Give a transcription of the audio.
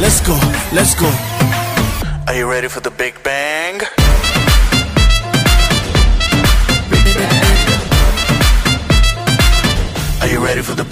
Let's go, let's go. Are you ready for the big bang? Are you ready for the big